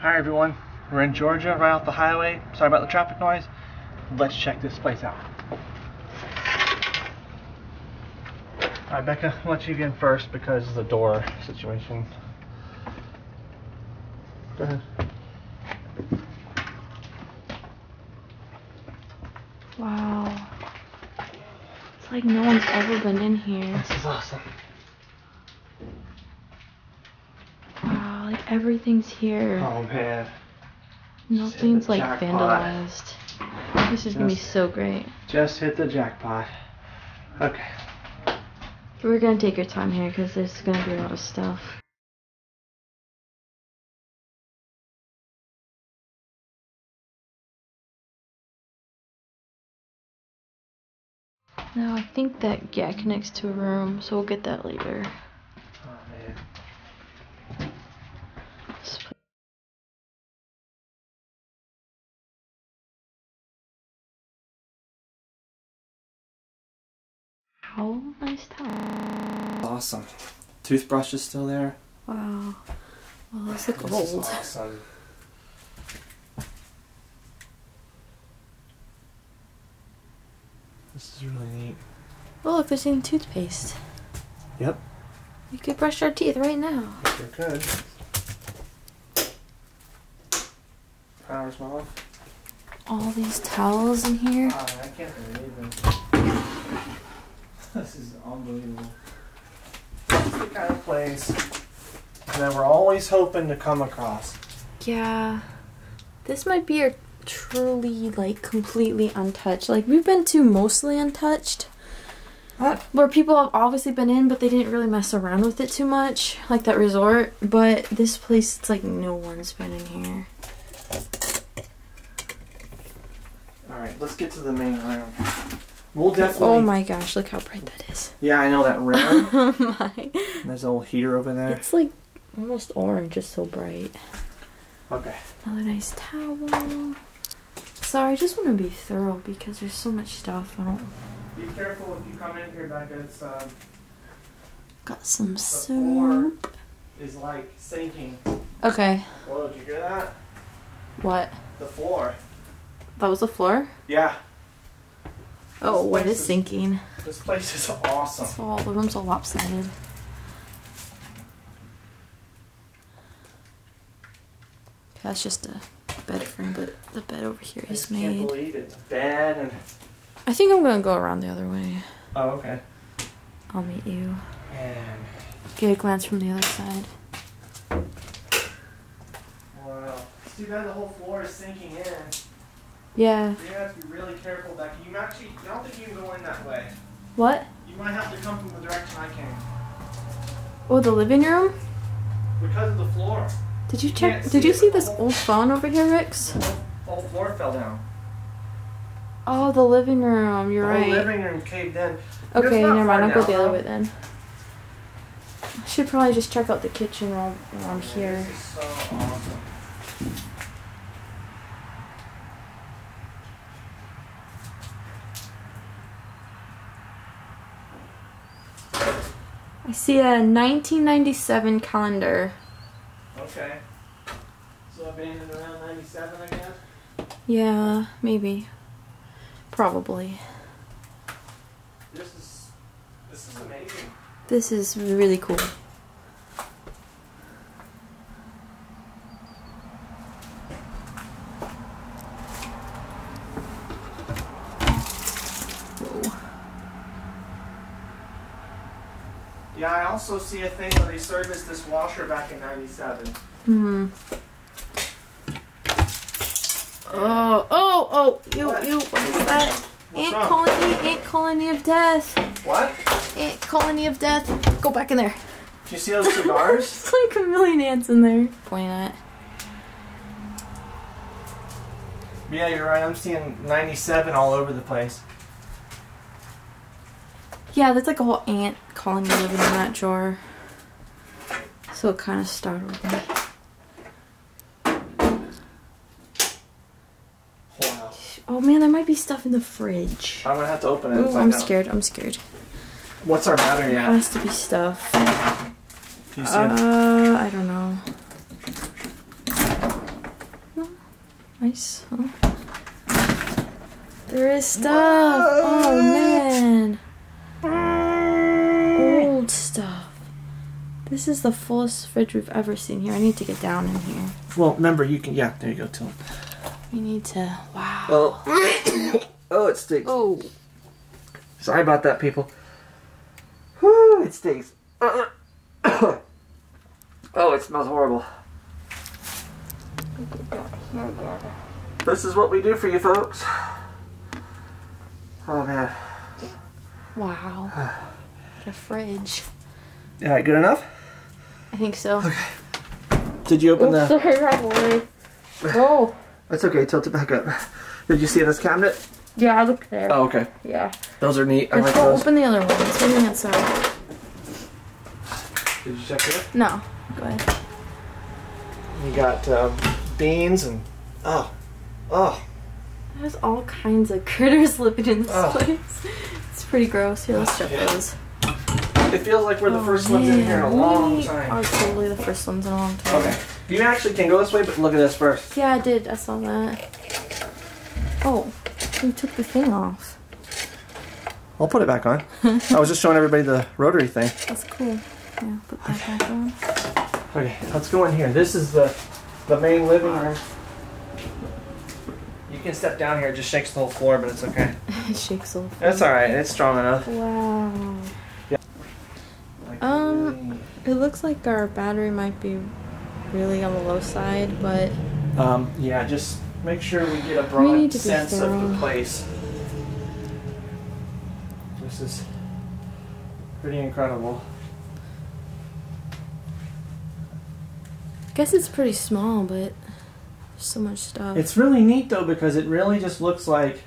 Hi everyone, we're in Georgia, right off the highway. Sorry about the traffic noise. Let's check this place out. Alright, Bekah, I'll let you in first because of the door situation. Go ahead. Wow. It's like no one's ever been in here. This is awesome. Wow, like everything's here. Oh man. Nothing's like jackpot. vandalized. This is gonna be so great. Just hit the jackpot. Okay. We're gonna take your time here because there's gonna be a lot of stuff. No, I think that yeah connects to a room, so we'll get that later. Oh man. This pla- How nice towel. Awesome. Toothbrush is still there. Wow. Well, those look This is old. awesome. This is really neat. Oh, look, there's even toothpaste. Yep. We could brush our teeth right now. Sure could. Power's off. All these towels in here. Wow, I can't believe it. This is unbelievable. This is the kind of place that we're always hoping to come across. Yeah. This might be a truly, like, completely untouched. Like, we've been to mostly untouched. What? Where people have obviously been in, but they didn't really mess around with it too much. Like that resort. But this place, it's like no one's been in here. Alright, let's get to the main room. We'll definitely. Oh my gosh, look how bright that is. Yeah, I know that room. Oh my. There's a little heater over there. It's like almost orange, it's so bright. Okay. Another nice towel. Sorry, I just want to be thorough because there's so much stuff. I don't. Be careful if you come in here, Bekah. It's um, Got some floor. soup. is like sinking. Okay. Whoa, did you hear that? What? The floor. That was the floor? Yeah, Oh, This what is is- sinking? this place is awesome. So all the rooms all lopsided. That's just a bed frame, but the bed over here I is just can't made. believe it's bad and. I think I'm gonna go around the other way. Oh, okay. I'll meet you. And Get a glance from the other side. wow, it's too bad the whole floor is sinking in. Yeah. You have to be really careful, Bekah. You actually, I don't think you can go in that way. What? You might have to come from the direction I came Oh, the living room? because of the floor. Did you check? see Did you see this old phone over here, Rix? The whole, the floor fell down. Oh, the living room. You're the whole right. living room caved in. Okay, never mind. I'll go the other way then. I should probably just check out the kitchen while while I'm here. This is so awesome. I see a 1997 calendar. Okay. So abandoned around 97, I guess? Yeah, maybe. Probably. This is, this is amazing. This is really cool. Whoa. Yeah, I also see a thing where they serviced this washer back in 97. Hmm. Oh, oh, oh, you, What? you, what is that? What's Ant wrong? colony, ant colony of death. What? Ant colony of death. Go back in there. Do you see those cigars? it's like a million ants in there. Pointing at. yeah, you're right. I'm seeing 97 all over the place. Yeah, there's like a whole ant colony living in that drawer. So it kind of startled me. Wow. Oh man, there might be stuff in the fridge. I'm gonna have to open it. Ooh, I'm out. scared. I'm scared. What's our battery There at? has to be stuff. Do you see it? Uh, I don't know. Nice. Huh? There is stuff. Oh man. Old stuff. This is the fullest fridge we've ever seen here. I need to get down in here. Well, remember you can. Yeah, there you go, Tim. We need to. Wow. Well, oh, it stinks. Oh. Sorry about that, people. Whew, it stinks. Uh, oh, it smells horrible. This is what we do for you folks. Oh man. Wow. The fridge. All right, good enough. I think so. Okay. Did you open Oh, the? sorry, right away. Oh. That's okay. Tilt it back up. Did you see this cabinet? Yeah, I looked there. Oh, okay. Yeah. Those are neat. I Let's like go those. open the other one. It's on the outside. Did you check it? No. Go ahead. You got um, beans and oh, oh. There's all kinds of critters living in this Oh. place. It's pretty gross. Here, let's check Yeah. those. It feels like we're the Oh, first ones in here in a man, long we time. are totally the first ones in a long time. Okay. You actually can go this way, but look at this first. Yeah, I did. I saw that. Oh, we took the thing off. I'll put it back on. I was just showing everybody the rotary thing. That's cool. Yeah, put that back on. Okay, let's go in here. This is the the main living room. You can step down here. It just shakes the whole floor, but it's okay. it shakes off. That's all right. It's strong enough. Wow. Um, It looks like our battery might be really on the low side, but Um, yeah, just make sure we get a broad sense of the place. This is pretty incredible. I guess it's pretty small, but so much stuff. It's really neat though because it really just looks like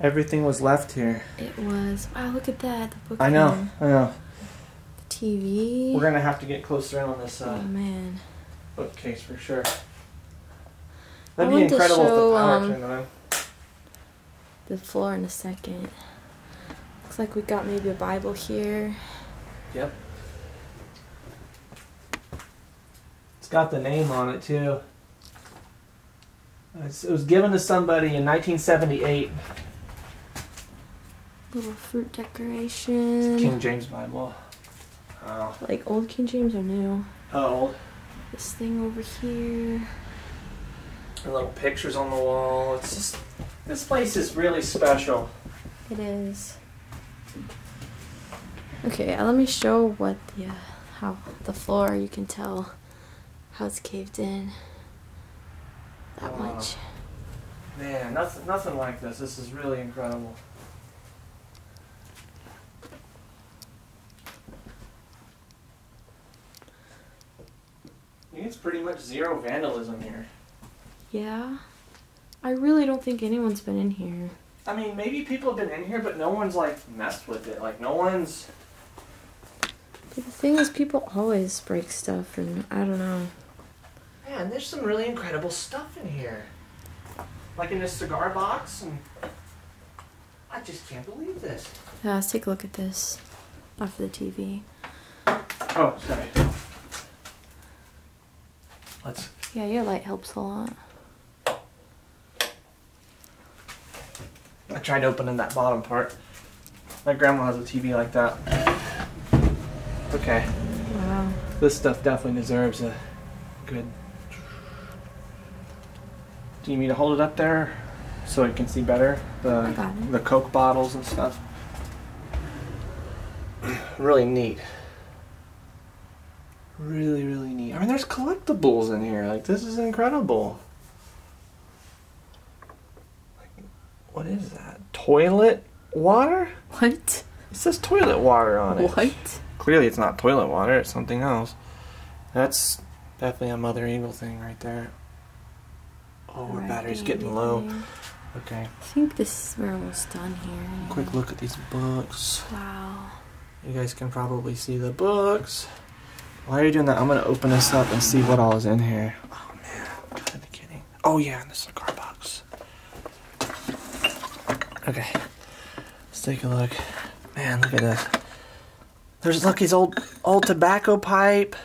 everything was left here. it was. Wow, look at that. The book. I know, I know. TV. We're gonna have to get closer in on this oh uh, man. bookcase for sure. That'd be want to incredible if the power um, turned on. The floor in a second. Looks like we got maybe a Bible here. Yep. It's got the name on it too. It's, it was given to somebody in 1978. Little fruit decoration. King James Bible. Oh, Like old King James or new? old. This thing over here. And little pictures on the wall. It's just this place is really special. It is. Okay, uh, let me show what the uh, how the floor. You can tell how it's caved in. That Wow. much. Man, nothing, nothing like this. This is really incredible. It's pretty much zero vandalism here. Yeah. I really don't think anyone's been in here. I mean, maybe people have been in here, but no one's like messed with it. Like no one's. But the thing is, people always break stuff, and I don't know. Man, there's some really incredible stuff in here. Like in this cigar box, and I just can't believe this. Yeah, let's take a look at this off the TV. Oh, sorry. Let's. Yeah, your light helps a lot. I tried opening that bottom part. My grandma has a TV like that. Okay, Wow. this stuff definitely deserves a good. Do you need to hold it up there so it can see better? The I the Coke bottles and stuff. really neat. Really, really. I mean, there's collectibles in here. Like this is incredible. Like, what is that? Toilet water? What? It says toilet water on it. What? Clearly, it's not toilet water. It's something else. That's definitely a Mother Eagle thing right there. Oh, our Right, battery's getting low. Okay. I think this is we're almost done here. Quick look at these books. Wow. You guys can probably see the books. While you're doing that, I'm gonna open this up and see what all is in here. Oh man, I'm kind of kidding. Oh yeah, in the cigar box. Okay, let's take a look. Man, look at this. There's Lucky's old old tobacco pipe.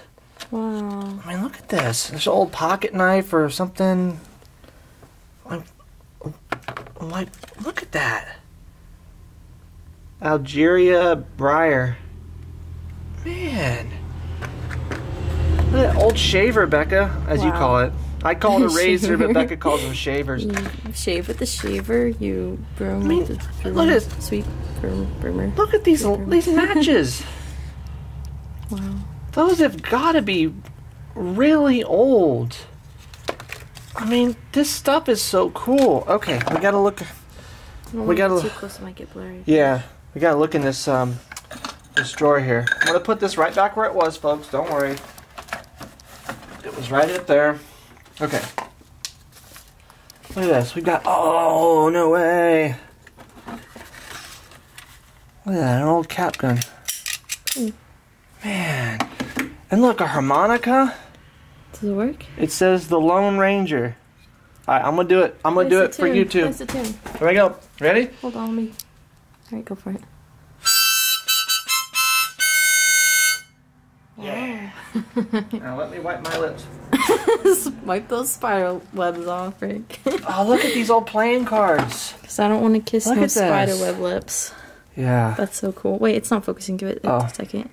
Wow. I mean, look at this. There's an old pocket knife or something. Like, look at that. Algeria Briar. Man. Look at that old shaver, Bekah, as you call it. I call it a razor, but Bekah calls them shavers. You shave with the shaver. You broom mean, with the look at this. sweep broom, broomer. Look at these these matches. Wow. Those have got to be really old. I mean, this stuff is so cool. Okay, we gotta look. We gotta- look too close. It might get blurry. Yeah, we gotta look in this um this drawer here. I'm gonna put this right back where it was, folks. Don't worry. It was right up there. Okay. Look at this. We got. Oh no way! Look at that, an old cap gun. Man, and look, a harmonica. Does it work? It says the Lone Ranger. All right, I'm gonna do it. I'm gonna do it for you too. Nice to tune. Here we go. Ready? Hold on, me. All right, go for it. Now let me wipe my lips. Wipe those spider webs off, Rick. Oh, look at these old playing cards. Because I don't want to kiss Look no spider this. web lips. Yeah. That's so cool. Wait, it's not focusing. Give it Oh. a second.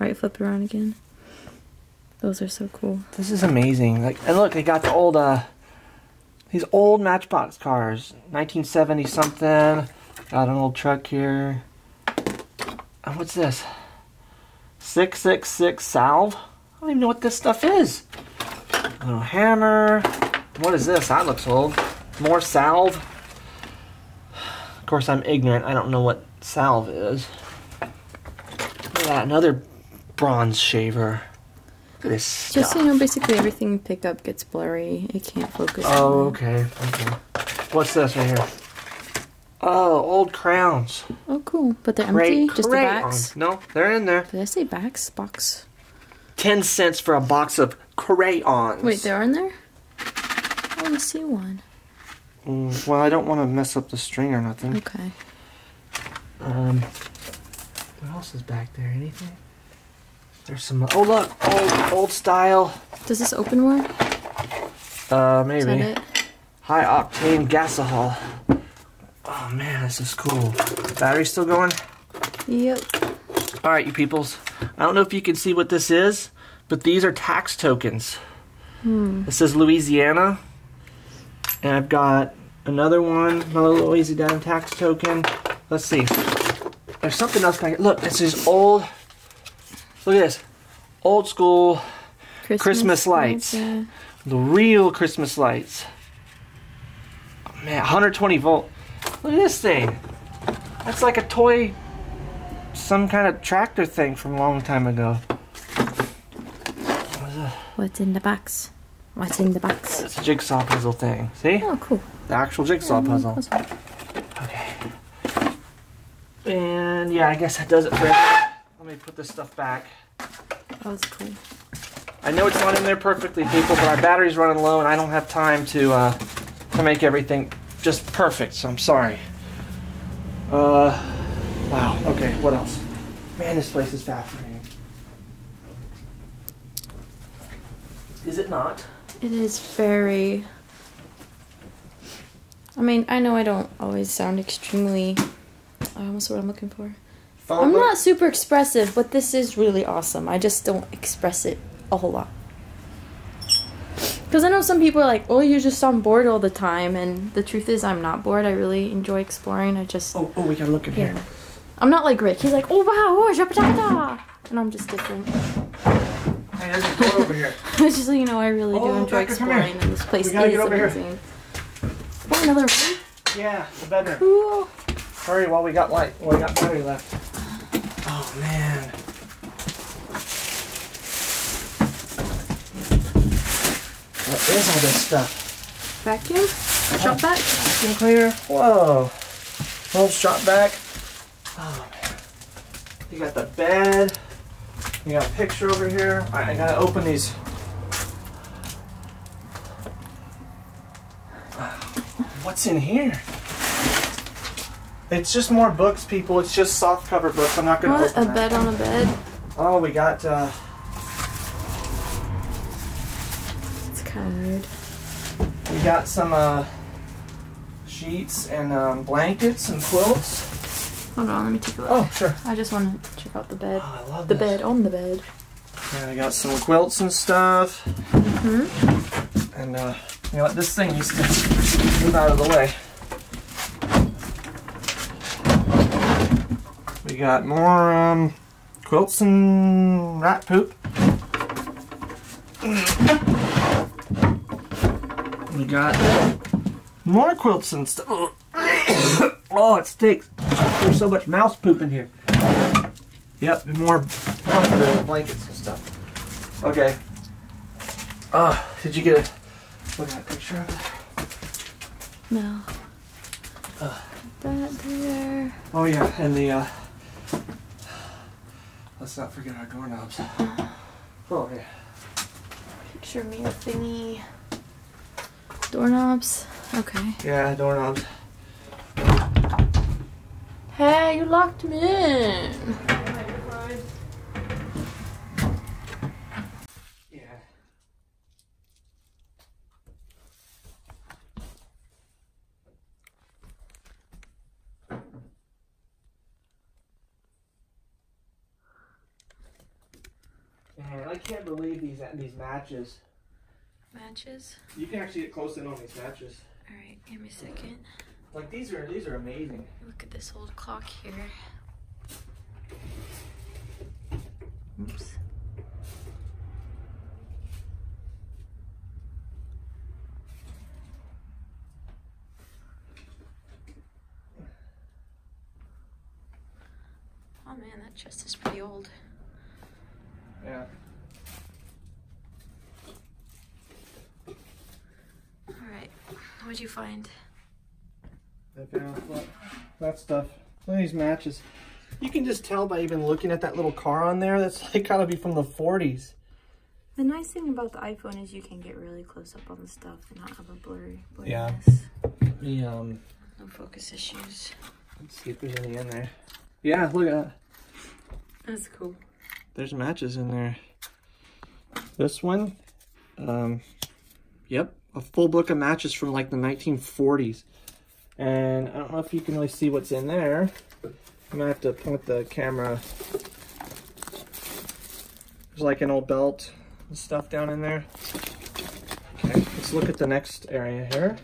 All right, flip it around again. Those are so cool. This is amazing. Like, and look, they got the old, uh, these old Matchbox cars, 1970 something. Got an old truck here. And what's this? 666 salve. I don't even know what this stuff is. A little hammer. What is this? That looks old. More salve. Of course, I'm ignorant. I don't know what salve is. Look at that, another bronze shaver. Look at this Just so you know, basically everything you pick up gets blurry. It can't focus. Oh, okay, okay. What's this right here? Oh, old crowns. Oh, cool. But they're Great empty. Just the backs. No, they're in there. Did I say backs? Box. Ten cents for a box of crayons. Wait, they are in there. I want to see one. Mm, well, I don't want to mess up the string or nothing. Okay. Um, what else is back there? Anything? There's some. Oh, look, old, old style. Does this open more? Uh, Is maybe that it? high octane gasohol. Oh man, this is cool. Battery still going? Yep. All right, you peoples. I don't know if you can see what this is, but these are tax tokens. Hmm. It says Louisiana, and I've got another one, another Louisiana tax token. Let's see. There's something else. Back. Look, this is old. Look at this, old school, Christmas lights. Yeah. the real Christmas lights. Oh, man, 120 volt. Look at this thing. That's like a toy, some kind of tractor thing from a long time ago. What? What's in the box? What's in the box? It's a jigsaw puzzle thing. See? Oh, cool. The actual jigsaw puzzle. Puzzle. Okay. And yeah, I guess that does it for everything. Let me put this stuff back. That was cool. I know it's not in there perfectly, people, but our battery's running low, and I don't have time to uh, to make everything just perfect. So I'm sorry. Uh, wow. Okay. What else? Man, this place is fascinating. Is it not? It is very. I mean, I know I don't always sound extremely. I almost the word I'm looking for? Phone I'm book? not super expressive, but this is really awesome. I just don't express it a whole lot. Because I know some people are like, oh, you're just on board all the time. And the truth is, I'm not bored. I really enjoy exploring. I just. Oh, oh, we gotta look in Yeah. here. I'm not like Rick. He's like, oh, wow, oh, japatata. And I'm just different. Hey, there's a door over here. Just so you know, I really do Oh, enjoy Bekah, exploring. And this place is get over here. amazing. Oh, another room? Yeah, the bedroom. Cool. Hurry while we got light. While we got battery left. Oh man. What is all this stuff? Vacuum? Oh. Shop-Vac? Vacuum cleaner? Whoa. Full Shop-Vac. Oh man. You got the bed. You got a picture over here. Alright, I gotta open these. What's in here? It's just more books, people. It's just soft cover books. I'm not gonna What? open A that. bed on a bed? Oh, we got uh It's kind of weird. we got some uh sheets and um, blankets and quilts. Hold on, let me take a look. Oh, sure. I just want to check out the bed. Oh, I love The this. bed on the bed. Yeah, I got some quilts and stuff. Hmm. And uh, you know what? This thing used to move out of the way. We got more um, quilts and rat poop. We got more quilts and stuff. oh, it stinks. There's so much mouse poop in here. Yep, more comforter blankets and stuff. Okay. Uh, did you get a look at that picture of it? No. that there. Oh yeah, and the uh let's not forget our doorknobs. Oh yeah. Picture mirror thingy. Doorknobs. Okay. Yeah, doorknobs. Hey, you locked me in. Yeah. Man, I can't believe these these matches. Matches. You can actually get close in on these matches. All right, give me a second. Like these are these are amazing. Look at this old clock here. Oops. Oh man, that chest is pretty old. Yeah. All right, what'd you find? I found that stuff. Look at these matches. You can just tell by even looking at that little car on there. That's like gotta be from the 40s. The nice thing about the iPhone is you can get really close up on the stuff and not have a blurry blurriness. Yeah. The um, No focus issues. let's see if there's any in there. Yeah, look at that. That's cool. There's matches in there. This one, um, yep, a full book of matches from like the 1940s. And I don't know if you can really see what's in there. I'm gonna have to point the camera. There's like an old belt and stuff down in there. Okay, let's look at the next area here.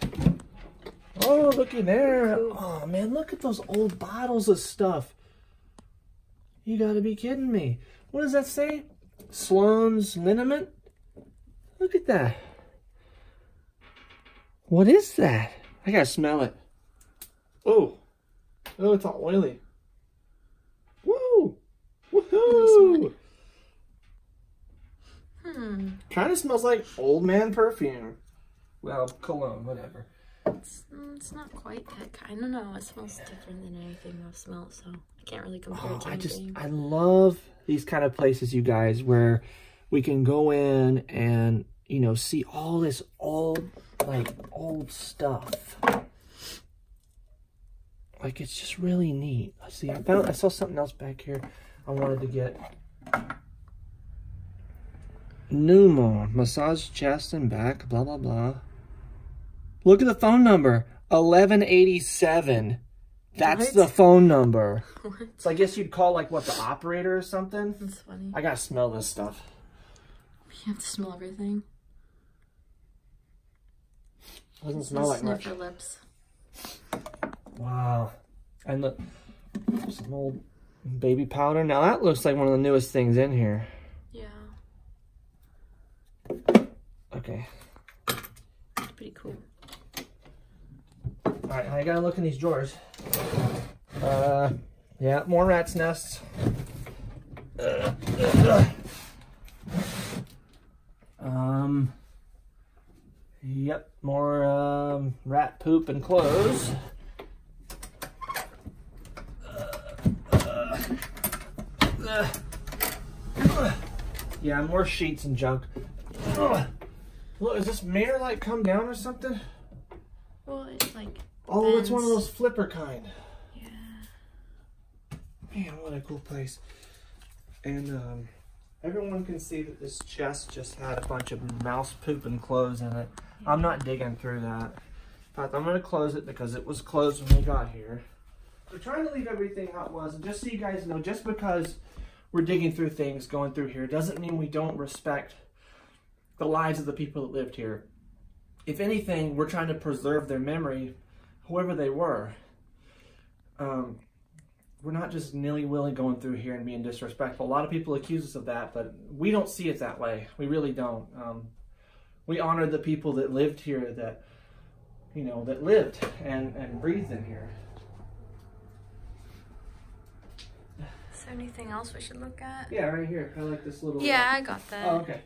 Oh, looky there. Oh man, look at those old bottles of stuff. You gotta be kidding me. What does that say? Sloan's liniment? Look at that. What is that? I gotta smell it. Oh. Oh, it's all oily. Woo! Woohoo! Hmm. Kind of smells like old man perfume. Well, cologne, whatever. It's, mm, it's not quite that kind. I don't know. It smells different than anything I've smelled, so I can't really compare Oh, it to I just. I love these kind of places, you guys, where we can go in and, you know, see all this old, like, old stuff. Like, it's just really neat. Let's see, I found, I saw something else back here I wanted to get. Pneumo, massage chest and back, blah, blah, blah. Look at the phone number, 1187. That's What? the phone number. What? So I guess you'd call like what the operator or something. That's funny. I gotta smell this stuff. You have to smell everything. Doesn't smell like much. Your lips. Wow. And look, some old baby powder. Now that looks like one of the newest things in here. Yeah. Okay. Pretty cool. All right, I gotta look in these drawers. Uh, yeah, more rat's nests. Uh, uh, um. Yep, more um, rat poop and clothes. Yeah, more sheets and junk. Look, is this mirror like come down or something? Well, it's like, Oh, it's one of those flipper kind. yeah. Man, what a cool place. And um, everyone can see that this chest just had a bunch of mouse poop and clothes in it. I'm not digging through that. In fact, I'm going to close it because it was closed when we got here. We're trying to leave everything how it was. And just so you guys know, just because we're digging through things, going through here, doesn't mean we don't respect the lives of the people that lived here. If anything, we're trying to preserve their memory, whoever they were. Um, we're not just nilly-willy going through here and being disrespectful. A lot of people accuse us of that, but we don't see it that way. We really don't. Um, we honor the people that lived here, that you know, that lived and and breathed in here. There anything else we should look at? Yeah, right here. I like this little. Yeah, I got that. Oh, okay.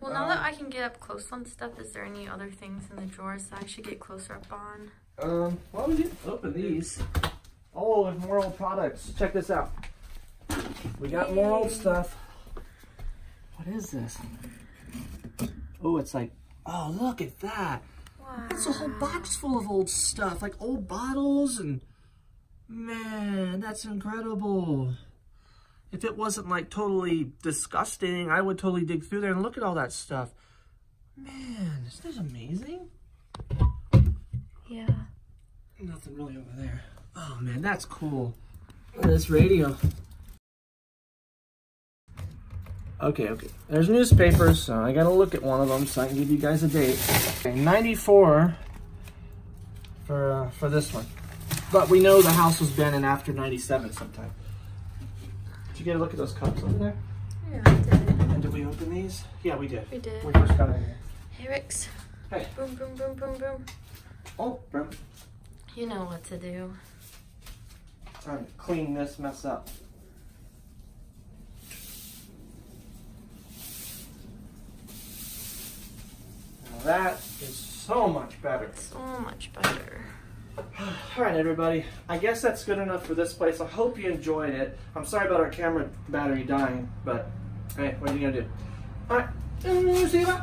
Well, now that Um, I can get up close on stuff, is there any other things in the drawers that I should get closer up on? Um, why would you open these? Oh, there's more old products. Check this out. We got more old stuff. What is this? Oh, it's like, oh, look at that. Wow. It's a whole box full of old stuff, like old bottles and man, that's incredible. If it wasn't like totally disgusting, I would totally dig through there and look at all that stuff. Man, isn't this amazing? Yeah. Nothing really over there. Oh man, that's cool. Look at this radio. Okay, okay. There's newspapers, so I gotta look at one of them so I can give you guys a date. Okay, 94 for uh, for this one. But we know the house was been in after 97 sometime. Did you get a look at those cups over there? Yeah, I did. And did we open these? Yeah, we did. We did. We first got in here. Hey, Rix. Hey. Boom, boom, boom, boom, boom. Oh. You know what to do. Time to clean this mess up. Now that is so much better. So much better. All right, everybody. I guess that's good enough for this place. I hope you enjoyed it. I'm sorry about our camera battery dying, but hey, what are you gonna do? All right, mm, see you. Bye.